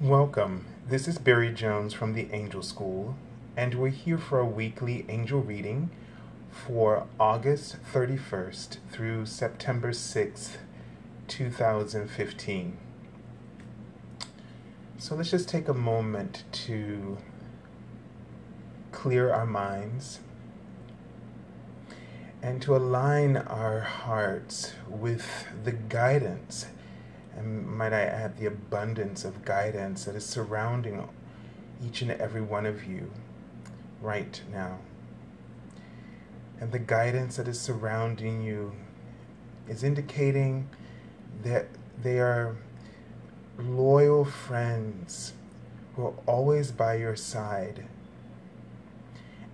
Welcome. This is Berry Jones from the Angel School, and we're here for a weekly angel reading for August 31st through September 6th, 2015. So let's just take a moment to clear our minds and to align our hearts with the guidance and might I add, the abundance of guidance that is surrounding each and every one of you right now. And the guidance that is surrounding you is indicating that they are loyal friends who are always by your side.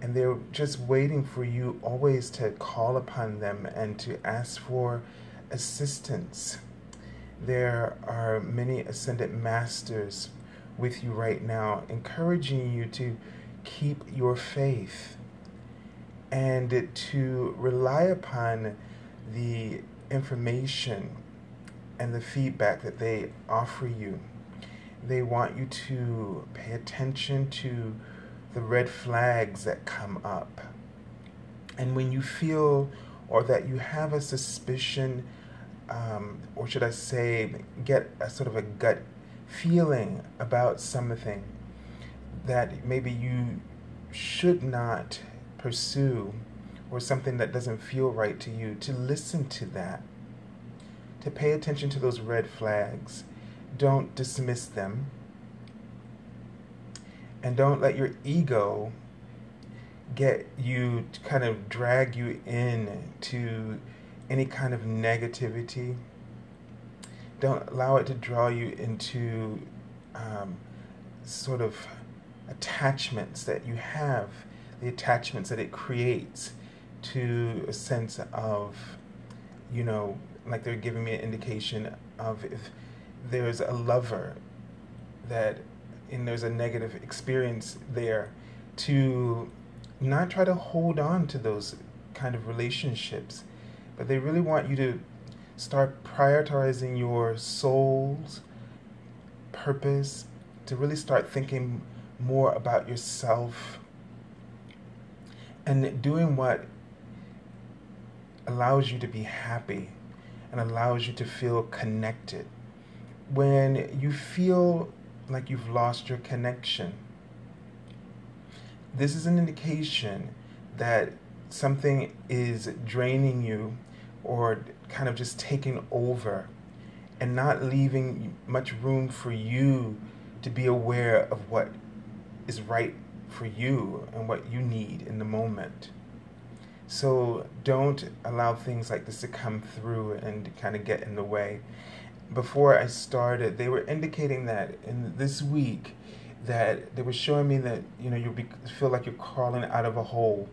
And they're just waiting for you always to call upon them and to ask for assistance there are many ascended masters with you right now, encouraging you to keep your faith and to rely upon the information and the feedback that they offer you. They want you to pay attention to the red flags that come up. And when you feel or that you have a suspicion um, or should I say, get a sort of a gut feeling about something that maybe you should not pursue or something that doesn't feel right to you, to listen to that, to pay attention to those red flags. Don't dismiss them. And don't let your ego get you to kind of drag you in to any kind of negativity. Don't allow it to draw you into um, sort of attachments that you have, the attachments that it creates to a sense of, you know, like they're giving me an indication of if there's a lover that and there's a negative experience there to not try to hold on to those kind of relationships but they really want you to start prioritizing your soul's purpose, to really start thinking more about yourself and doing what allows you to be happy and allows you to feel connected. When you feel like you've lost your connection, this is an indication that something is draining you or kind of just taking over and not leaving much room for you to be aware of what is right for you and what you need in the moment. So don't allow things like this to come through and kind of get in the way. Before I started, they were indicating that in this week that they were showing me that you know you feel like you're crawling out of a hole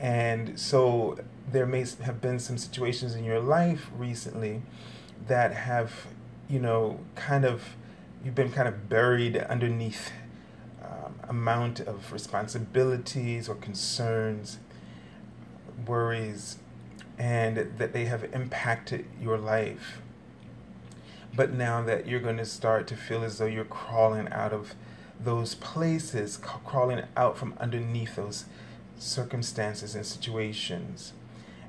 and so there may have been some situations in your life recently that have, you know, kind of, you've been kind of buried underneath um, amount of responsibilities or concerns, worries, and that they have impacted your life. But now that you're going to start to feel as though you're crawling out of those places, crawling out from underneath those circumstances and situations.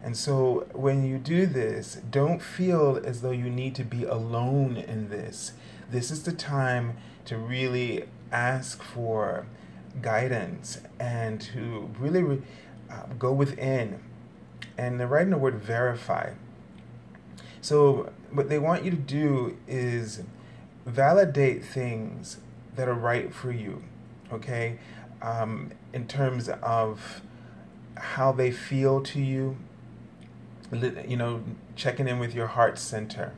And so when you do this, don't feel as though you need to be alone in this. This is the time to really ask for guidance and to really uh, go within. And they're writing the word verify. So what they want you to do is validate things that are right for you, okay? Um, in terms of how they feel to you, you know, checking in with your heart center.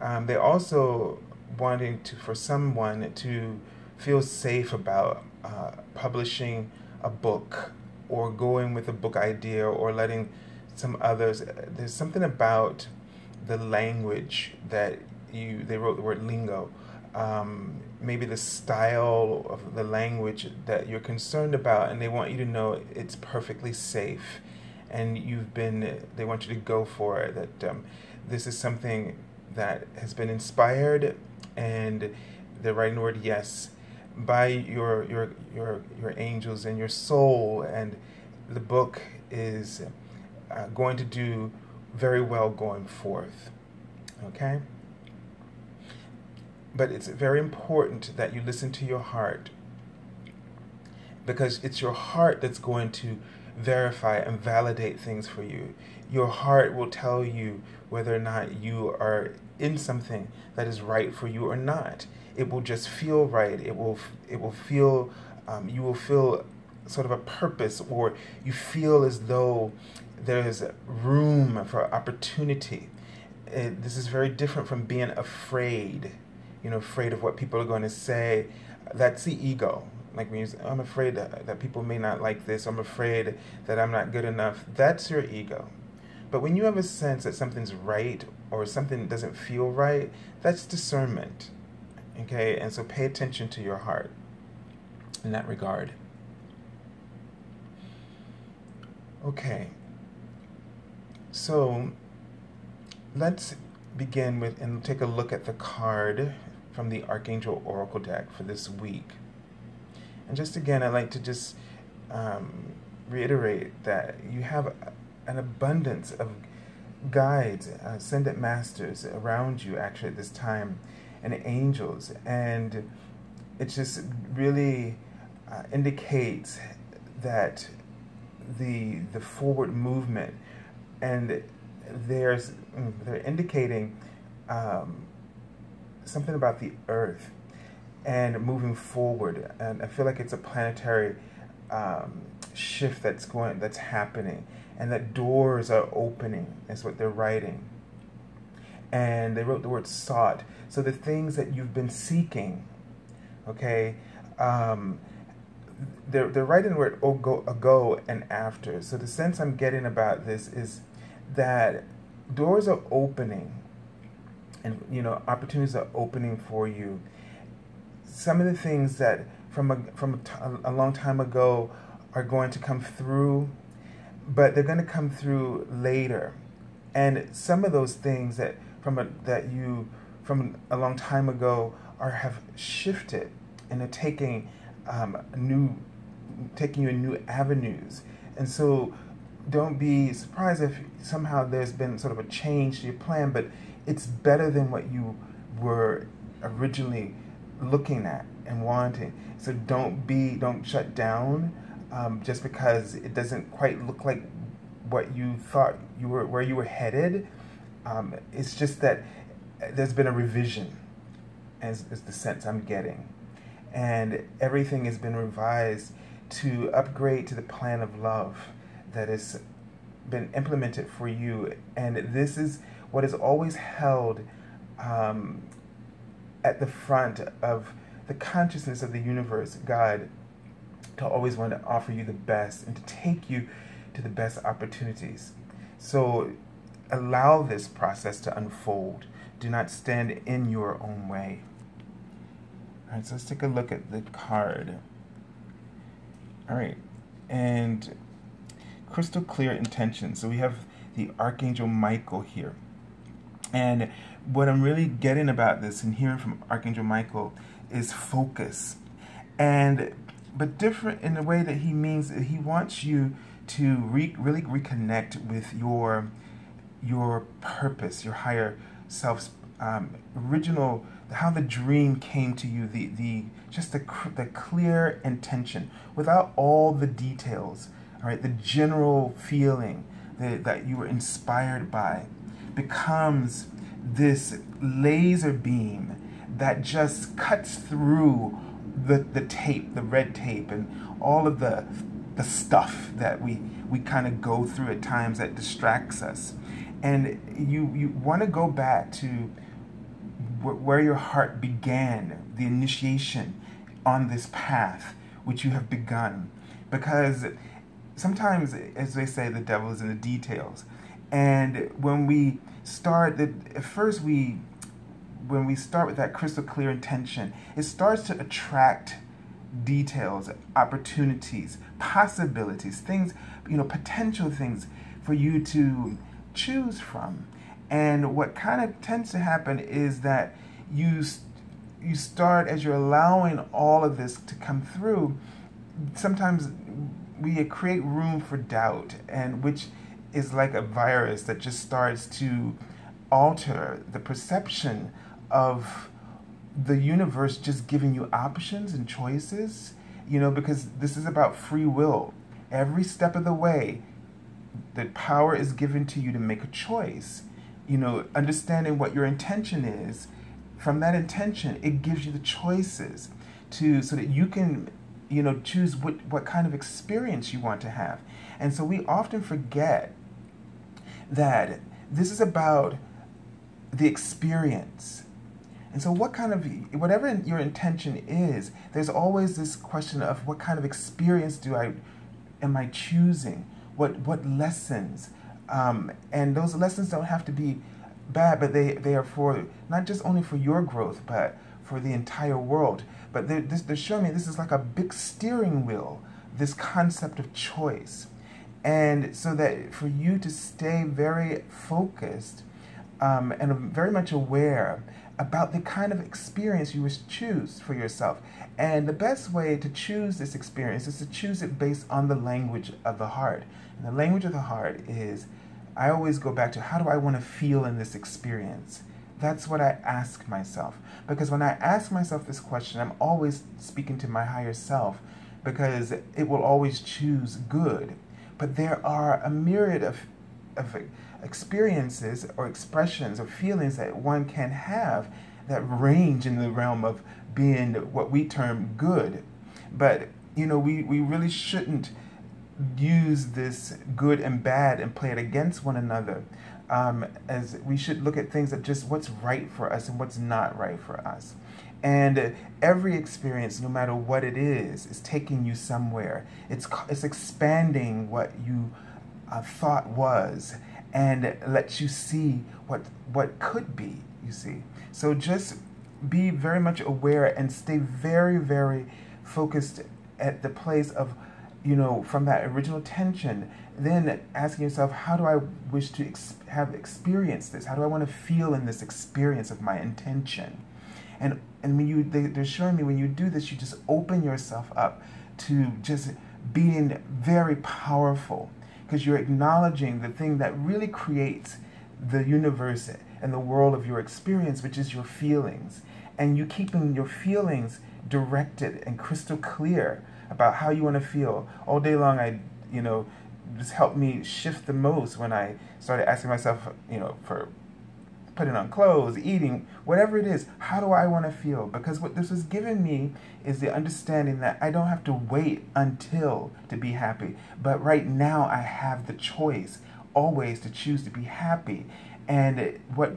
Um, they're also wanting to, for someone to feel safe about uh, publishing a book or going with a book idea or letting some others. There's something about the language that you, they wrote the word lingo. Um, maybe the style of the language that you're concerned about, and they want you to know it's perfectly safe and you've been they want you to go for it that um, this is something that has been inspired and they're writing the word yes by your your your your angels and your soul and the book is uh, going to do very well going forth okay but it's very important that you listen to your heart because it's your heart that's going to verify and validate things for you. Your heart will tell you whether or not you are in something that is right for you or not. It will just feel right. It will it will feel um, you will feel sort of a purpose or you feel as though there's room for opportunity. It, this is very different from being afraid, you know, afraid of what people are going to say. That's the ego. Like when you say, I'm afraid that, that people may not like this, I'm afraid that I'm not good enough. That's your ego. But when you have a sense that something's right or something doesn't feel right, that's discernment. Okay, and so pay attention to your heart in that regard. Okay, so let's begin with and take a look at the card from the Archangel Oracle deck for this week. And just again, I'd like to just um, reiterate that you have an abundance of guides, uh, ascended masters around you actually at this time, and angels. And it just really uh, indicates that the the forward movement and there's mm, they're indicating um, something about the earth and moving forward. And I feel like it's a planetary um, shift that's going, that's happening, and that doors are opening. Is what they're writing. And they wrote the word sought. So the things that you've been seeking, okay, um, they're they're writing the word ago, ago and after. So the sense I'm getting about this is that doors are opening, and you know opportunities are opening for you some of the things that from a, from a, long time ago are going to come through, but they're going to come through later. And some of those things that from a, that you from a long time ago are have shifted and are taking um, new taking you in new avenues. And so don't be surprised if somehow there's been sort of a change to your plan, but it's better than what you were originally looking at and wanting. So don't be, don't shut down um, just because it doesn't quite look like what you thought you were, where you were headed. Um, it's just that there's been a revision, as is the sense I'm getting, and everything has been revised to upgrade to the plan of love that has been implemented for you, and this is what is always held um, at the front of the consciousness of the universe, God, to always want to offer you the best and to take you to the best opportunities. So allow this process to unfold. Do not stand in your own way. All right, so let's take a look at the card. All right, and crystal clear intention. So we have the Archangel Michael here. And what I'm really getting about this and hearing from Archangel Michael is focus. And but different in the way that he means that he wants you to re- really reconnect with your your purpose, your higher self's um, original, how the dream came to you, the the just the the clear intention without all the details. All right, the general feeling that, that you were inspired by becomes this laser beam that just cuts through the, the tape, the red tape, and all of the, the stuff that we, we kind of go through at times that distracts us. And you, you want to go back to where your heart began, the initiation on this path which you have begun. Because sometimes, as they say, the devil is in the details. And when we start, at first we when we start with that crystal clear intention, it starts to attract details, opportunities, possibilities, things, you know, potential things for you to choose from. And what kind of tends to happen is that you you start as you're allowing all of this to come through, sometimes we create room for doubt, and which is like a virus that just starts to alter the perception of the universe just giving you options and choices, you know, because this is about free will. Every step of the way, the power is given to you to make a choice. You know, understanding what your intention is, from that intention, it gives you the choices to so that you can, you know, choose what, what kind of experience you want to have. And so we often forget that this is about the experience. And so, what kind of, whatever your intention is, there's always this question of what kind of experience do I, am I choosing? What, what lessons? Um, and those lessons don't have to be bad, but they, they are for not just only for your growth, but for the entire world. But they're, this, they're showing me this is like a big steering wheel, this concept of choice. And so that for you to stay very focused um, and very much aware about the kind of experience you choose for yourself. And the best way to choose this experience is to choose it based on the language of the heart. And the language of the heart is, I always go back to how do I want to feel in this experience? That's what I ask myself. Because when I ask myself this question, I'm always speaking to my higher self because it will always choose good. But there are a myriad of, of experiences or expressions or feelings that one can have that range in the realm of being what we term good. But, you know, we, we really shouldn't use this good and bad and play it against one another. Um, as we should look at things that just what's right for us and what's not right for us. And every experience, no matter what it is, is taking you somewhere. It's, it's expanding what you uh, thought was and lets you see what what could be you see. So just be very much aware and stay very very focused at the place of you know from that original tension. Then asking yourself how do i wish to ex- have experienced this? How do i want to feel in this experience of my intention and and when you they, they're showing me when you do this you just open yourself up to just being very powerful because you're acknowledging the thing that really creates the universe and the world of your experience, which is your feelings. And you keeping your feelings directed and crystal clear about how you want to feel. All day long, I, you know, just helped me shift the most when I started asking myself, you know, for putting on clothes, eating, whatever it is, how do I want to feel? Because what this has given me is the understanding that I don't have to wait until to be happy. But right now I have the choice always to choose to be happy. And what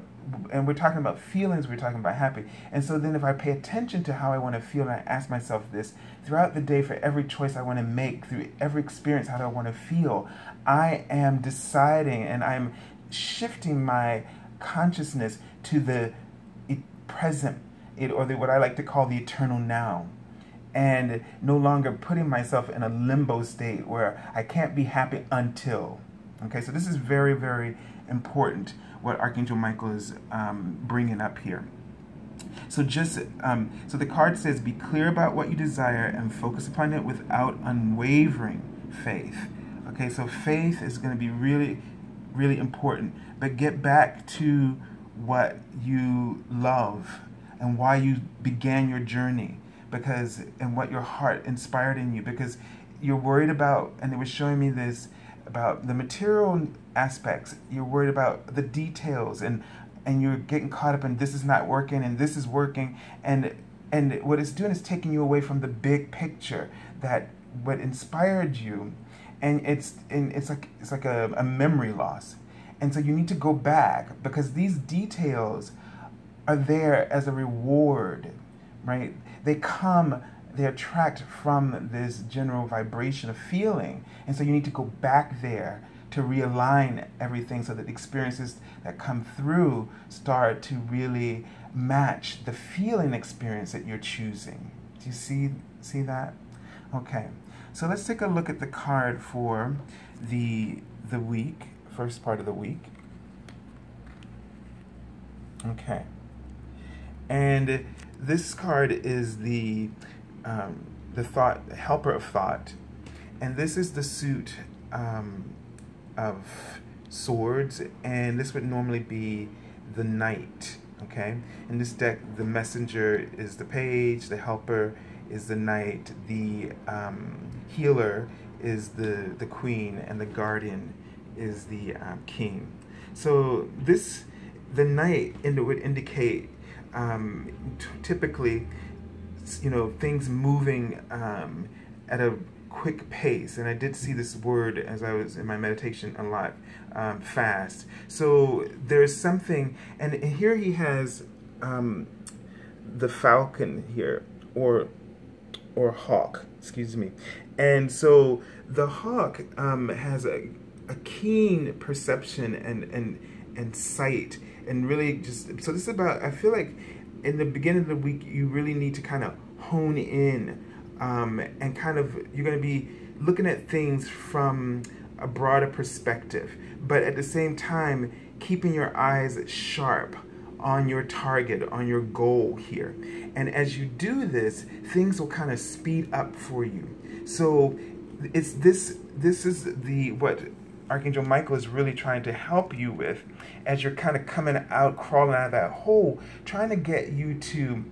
and we're talking about feelings, we're talking about happy. And so then if I pay attention to how I want to feel and I ask myself this throughout the day for every choice I want to make, through every experience, how do I want to feel? I am deciding and I'm shifting my consciousness to the present, it, or the, what I like to call the eternal now. And no longer putting myself in a limbo state where I can't be happy until. Okay, so this is very, very important what Archangel Michael is um, bringing up here. So just um, so the card says, be clear about what you desire and focus upon it without unwavering faith. Okay, so faith is going to be really, really important but get back to what you love and why you began your journey because and what your heart inspired in you because you're worried about and it was showing me this about the material aspects you're worried about the details and and you're getting caught up in this is not working and this is working and and what it's doing is taking you away from the big picture that what inspired you and it's and it's like it's like a, a memory loss and so you need to go back because these details are there as a reward, right? They come, they attract from this general vibration of feeling. And so you need to go back there to realign everything so that the experiences that come through start to really match the feeling experience that you're choosing. Do you see see that? Okay. So let's take a look at the card for the the week first part of the week. Okay. And this card is the um, the thought helper of thought, and this is the suit um, of swords, and this would normally be the knight. Okay, in this deck, the messenger is the page, the helper is the knight, the um, healer is the the queen, and the guardian is the um, king. So this the knight would indicate um, typically, you know, things moving um, at a quick pace. And I did see this word as I was in my meditation a lot, um, fast. So there's something, and here he has um, the falcon here, or or hawk, excuse me. And so the hawk um, has a, a keen perception and, and, and sight and really just, so this is about, I feel like in the beginning of the week, you really need to kind of hone in um, and kind of, you're going to be looking at things from a broader perspective, but at the same time, keeping your eyes sharp on your target, on your goal here. And as you do this, things will kind of speed up for you. So it's this this is the what Archangel Michael is really trying to help you with as you're kind of coming out, crawling out of that hole, trying to get you to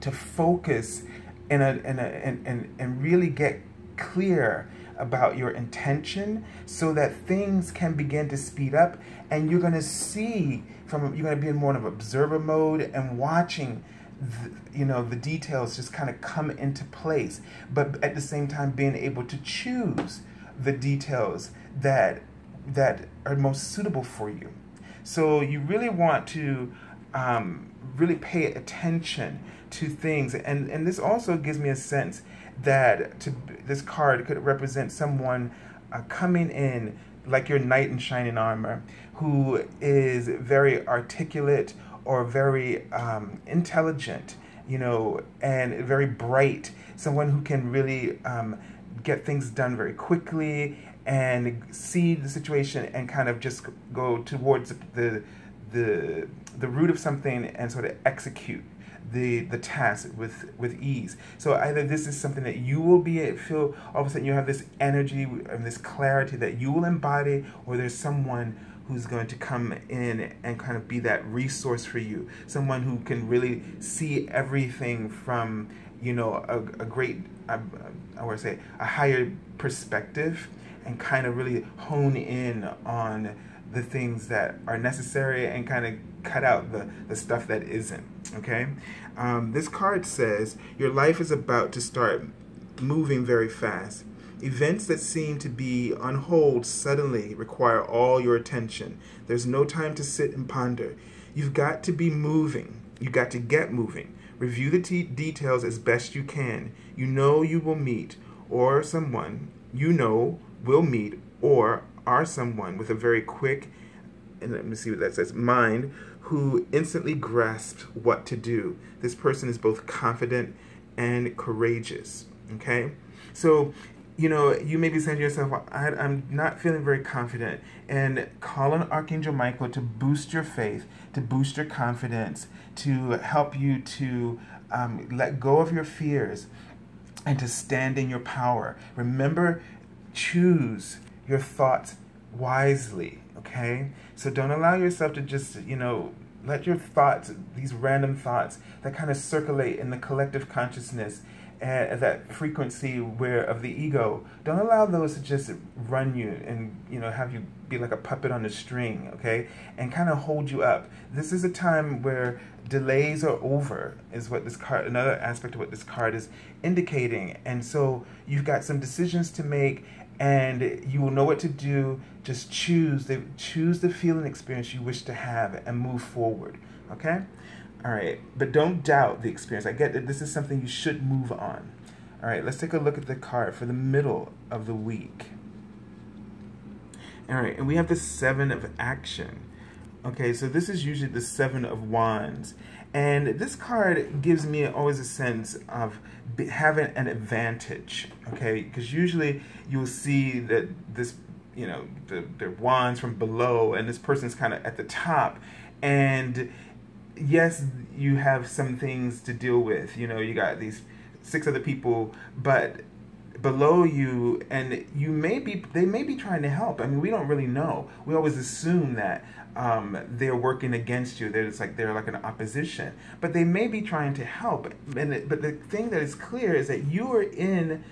to focus and a, and, a, and, and, and really get clear about your intention so that things can begin to speed up and you're going to see from you're going to be in more of observer mode and watching the, you know the details just kind of come into place but at the same time being able to choose the details that that are most suitable for you. So you really want to um, really pay attention to things, and and this also gives me a sense that to this card could represent someone uh, coming in like your knight in shining armor, who is very articulate or very um, intelligent, you know, and very bright. Someone who can really um, get things done very quickly and see the situation and kind of just go towards the the the root of something and sort of execute the the task with with ease. So either this is something that you will be feel all of a sudden you have this energy and this clarity that you will embody, or there's someone who's going to come in and kind of be that resource for you. Someone who can really see everything from you know a, a great I, I would say a higher perspective and kind of really hone in on the things that are necessary and kind of cut out the, the stuff that isn't. Okay? Um, this card says your life is about to start moving very fast. Events that seem to be on hold suddenly require all your attention. There's no time to sit and ponder. You've got to be moving. You've got to get moving. Review the details as best you can. You know you will meet or someone you know will meet or are someone with a very quick, and let me see what that says, mind who instantly grasped what to do. This person is both confident and courageous. Okay? So, you know, you may be saying to yourself, I, am not feeling very confident. And call on Archangel Michael to boost your faith, to boost your confidence, to help you to um, let go of your fears and to stand in your power. Remember choose your thoughts wisely, okay? So don't allow yourself to just, you know, let your thoughts, these random thoughts that kind of circulate in the collective consciousness and that frequency where of the ego, don't allow those to just run you and you know have you be like a puppet on a string, okay? And kind of hold you up. This is a time where delays are over, is what this card another aspect of what this card is indicating. And so you've got some decisions to make and you will know what to do. Just choose the choose the feeling experience you wish to have and move forward. Okay? All right, but don't doubt the experience. I get that this is something you should move on. All right, let's take a look at the card for the middle of the week. All right, and we have the Seven of Action. Okay, so this is usually the Seven of Wands. And this card gives me always a sense of having an advantage, okay? Because usually you'll see that this, you know, the, the wands from below and this person's kind of at the top. And yes, you have some things to deal with. You know, you got these six other people, but below you and you may be they may be trying to help i mean we don't really know we always assume that um, they're working against you they're just like they're like an opposition but they may be trying to help and it, but the thing that is clear is that you are in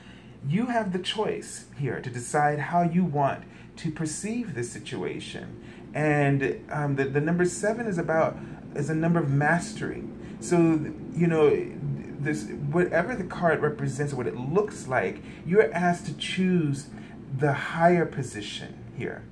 you have the choice here to decide how you want to perceive this situation. And um, the, the number seven is about is a number of mastery. So you know this whatever the card represents what it looks like, you're asked to choose the higher position here,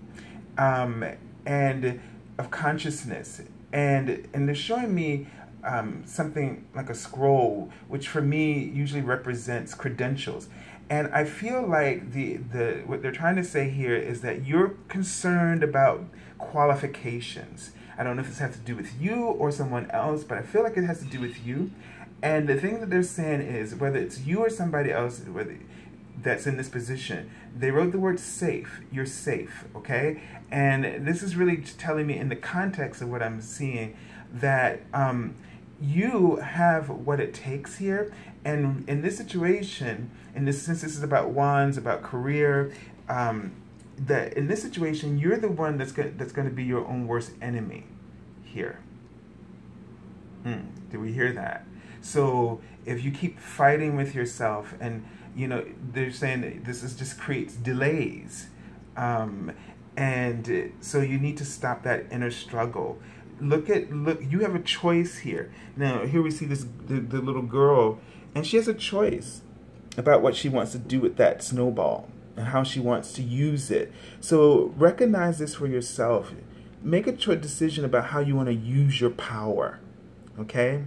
um, and of consciousness, and and they're showing me um, something like a scroll, which for me usually represents credentials. And I feel like the, the what they're trying to say here is that you're concerned about qualifications. I don't know if this has to do with you or someone else, but I feel like it has to do with you. And the thing that they're saying is, whether it's you or somebody else, whether that's in this position, they wrote the word safe. You're safe, okay? And this is really telling me, in the context of what I'm seeing, that um, you have what it takes here. And in this situation, in this since this is about wands, about career, um, that in this situation, you're the one that's going that's going to be your own worst enemy here. Mm, did we hear that? So if you keep fighting with yourself, and you know they're saying this is just creates delays, um, and so you need to stop that inner struggle. Look at look. You have a choice here. Now here we see this the, the little girl, and she has a choice about what she wants to do with that snowball and how she wants to use it. So recognize this for yourself. Make a decision about how you want to use your power. Okay?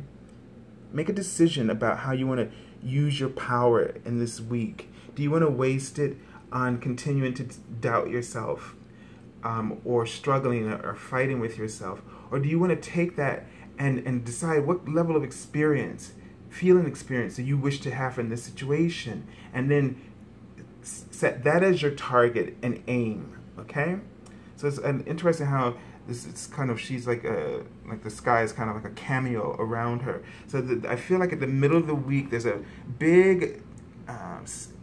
Make a decision about how you want to use your power in this week. Do you want to waste it on continuing to doubt yourself um, or struggling or fighting with yourself? Or do you want to take that and, and decide what level of experience, feeling experience that you wish to have in this situation and then set that as your target and aim, okay? So it's an interesting how this it's kind of she's like a like the sky is kind of like a cameo around her. So the, I feel like at the middle of the week there's a big uh,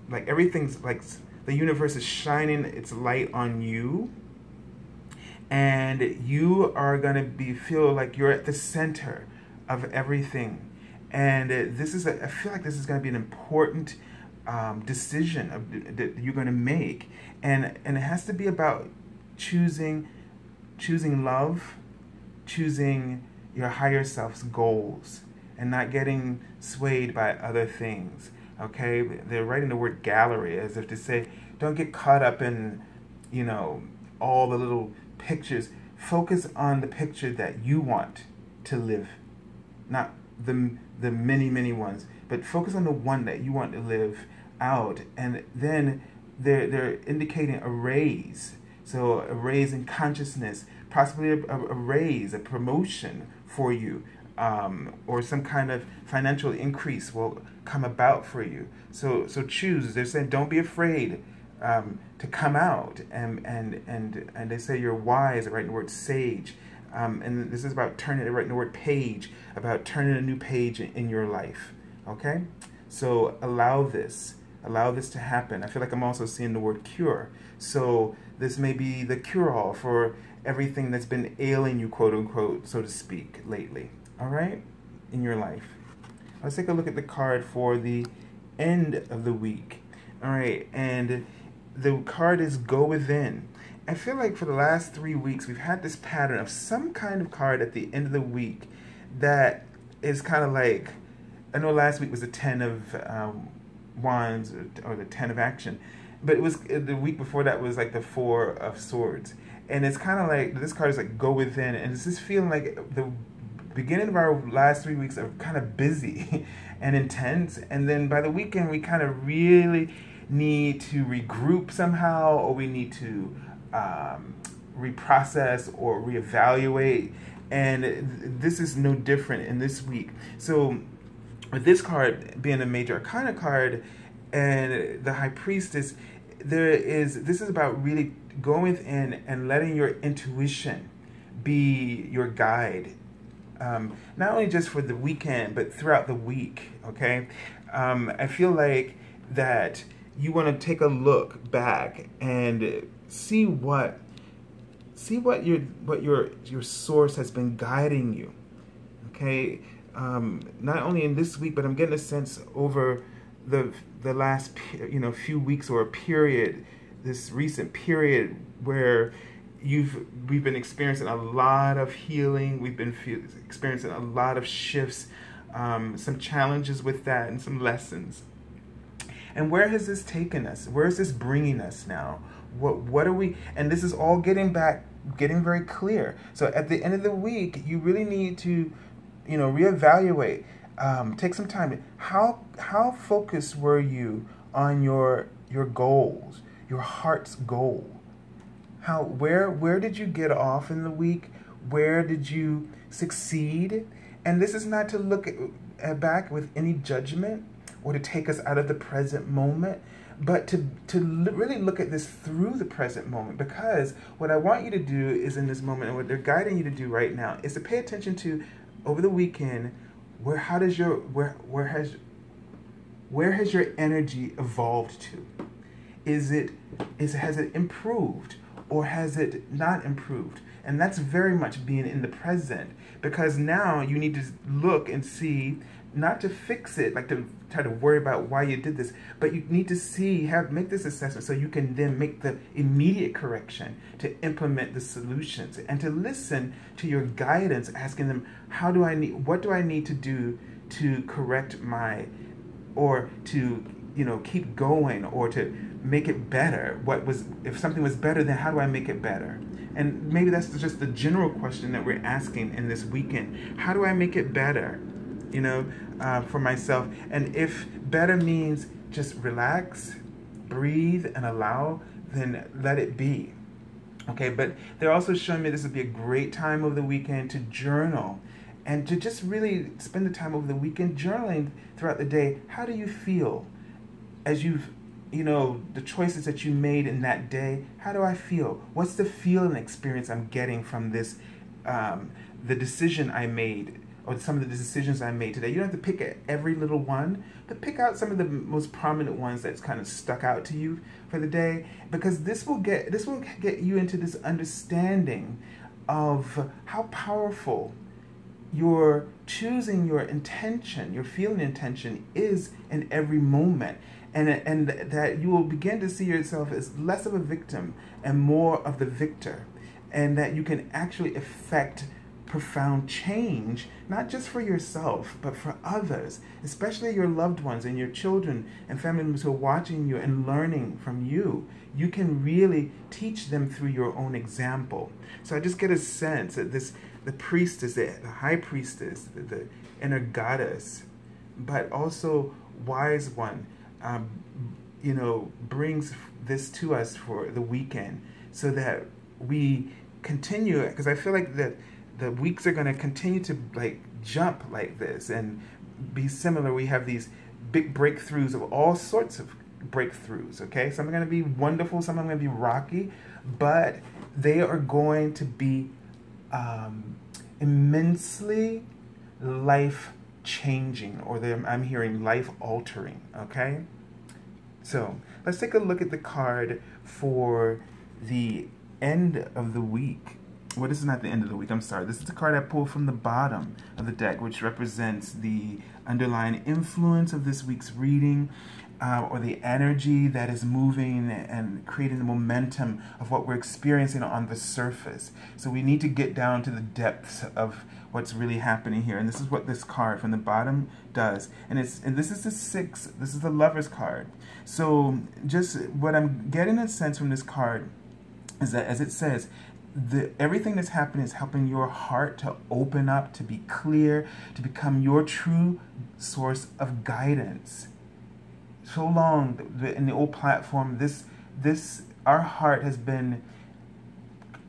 like everything's like the universe is shining its light on you and you are going to be feel like you're at the center of everything and this is a, I feel like this is going to be an important um, decision of, that you're going to make and and it has to be about choosing choosing love, choosing your higher self's goals, and not getting swayed by other things. Okay, they're writing the word gallery as if to say, don't get caught up in, you know, all the little pictures. Focus on the picture that you want to live, not the the many many ones, but focus on the one that you want to live out. And then they're they're indicating a raise so a raise in consciousness, possibly a, a raise, a promotion for you, um, or some kind of financial increase will come about for you. So so choose. They're saying don't be afraid um, to come out, and and and and they say you're wise. right? the word sage. Um, and this is about turning, write the word page, about turning a new page in, in your life. Okay? So allow this. Allow this to happen. I feel like I'm also seeing the word cure. So this may be the cure-all for everything that's been ailing you, quote unquote, so to speak, lately. All right? In your life. Let's take a look at the card for the end of the week. All right, and the card is Go Within. I feel like for the last three weeks, we've had this pattern of some kind of card at the end of the week that is kind of like, I know last week was the Ten of um, Wands or, or the Ten of Action but it was the week before that was like the four of swords. And it's kind of like this card is like go within and it's just feeling like the beginning of our last three weeks are kind of busy and intense. And then by the weekend we kind of really need to regroup somehow or we need to um, reprocess or reevaluate and this is no different in this week so with this card being a major arcana card and the high priestess there is this is about really going in and letting your intuition be your guide um, not only just for the weekend, but throughout the week. Okay, um, I feel like that you want to take a look back and see what see what your what your your source has been guiding you. Okay, um, not only in this week, but I'm getting a sense over the the last you know few weeks or a period, this recent period where you've we've been experiencing a lot of healing. We've been experiencing a lot of shifts, um, some challenges with that, and some lessons. And where has this taken us? Where is this bringing us now? What what are we? And this is all getting back, getting very clear. So at the end of the week, you really need to, you know, reevaluate. Um, take some time. How how focused were you on your your goals, your heart's goal? How where where did you get off in the week? Where did you succeed? And this is not to look at, back with any judgment or to take us out of the present moment, but to to really look at this through the present moment because what I want you to do is in this moment and what they're guiding you to do right now is to pay attention to over the weekend where how does your where where has where has your energy evolved to? Is it is has it improved or has it not improved? And that's very much being in the present because now you need to look and see not to fix it, like to try to worry about why you did this, but you need to see, have make this assessment so you can then make the immediate correction to implement the solutions and to listen to your guidance, asking them, how do I need, what do I need to do to correct my, or to, you know, keep going or to make it better? What was, if something was better, then how do I make it better? And maybe that's just the general question that we're asking in this weekend. How do I make it better? You know, uh, for myself. And if better means just relax, breathe, and allow, then let it be. Okay, but they're also showing me this would be a great time over the weekend to journal and to just really spend the time over the weekend journaling throughout the day. How do you feel as you've you know, the choices that you made in that day, how do I feel? What's the feeling experience I'm getting from this, um, the decision I made, or some of the decisions I made today? You don't have to pick every little one, but pick out some of the most prominent ones that's kind of stuck out to you for the day, because this will get this will get you into this understanding of how powerful your choosing your intention, your feeling intention is in every moment and, and that you will begin to see yourself as less of a victim and more of the victor, and that you can actually affect profound change, not just for yourself, but for others, especially your loved ones and your children and family members who are watching you and learning from you. You can really teach them through your own example. So I just get a sense that this, the priestess, the high priestess, the, the inner goddess, but also wise one, um, you know, brings this to us for the weekend so that we continue, because I feel like that the weeks are going to continue to like jump like this and be similar. We have these big breakthroughs of all sorts of breakthroughs, okay? Some are going to be wonderful, some are going to be rocky, but they are going to be um, immensely life changing, or I'm hearing life altering, okay? So let's take a look at the card for the end of the week. Well, this is not the end of the week, I'm sorry. This is the card I pulled from the bottom of the deck, which represents the underlying influence of this week's reading. Uh, or the energy that is moving and creating the momentum of what we're experiencing on the surface. So we need to get down to the depths of what's really happening here. And this is what this card from the bottom does. And it's and this is the six, this is the lover's card. So just what I'm getting a sense from this card is that as it says, the everything that's happening is helping your heart to open up, to be clear, to become your true source of guidance. So long in the old platform, this this our heart has been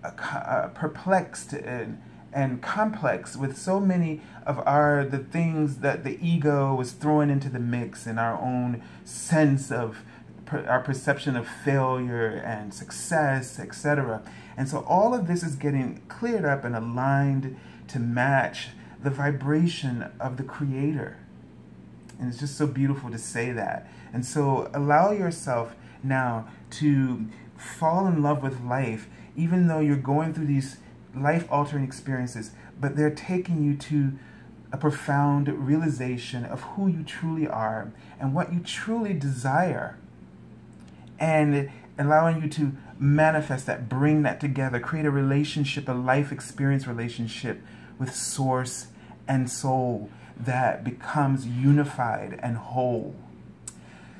uh, uh perplexed and and complex with so many of our the things that the ego was throwing into the mix and our own sense of per, our perception of failure and success etc and so all of this is getting cleared up and aligned to match the vibration of the Creator. And it's just so beautiful to say that. And so allow yourself now to fall in love with life, even though you're going through these life altering experiences, but they're taking you to a profound realization of who you truly are and what you truly desire. And allowing you to manifest that, bring that together, create a relationship, a life experience relationship with source and soul that becomes unified and whole.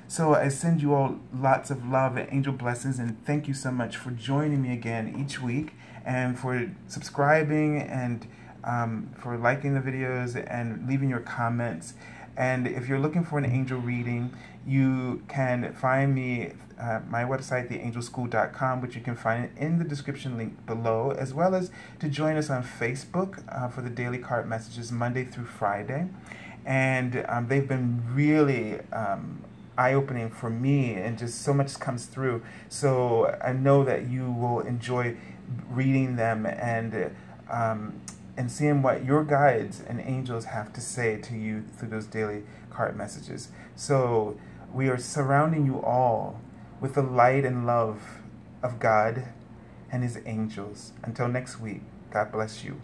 So I send you all lots of love and angel blessings, and thank you so much for joining me again each week and for subscribing and um, for liking the videos and leaving your comments. And if you're looking for an angel reading, you can find me uh, my website, theangelschool.com, which you can find in the description link below, as well as to join us on Facebook uh, for the daily card messages Monday through Friday. And um, they've been really um, eye opening for me, and just so much comes through. So I know that you will enjoy reading them and. Um, and seeing what your guides and angels have to say to you through those daily card messages. So we are surrounding you all with the light and love of God and his angels. Until next week, God bless you.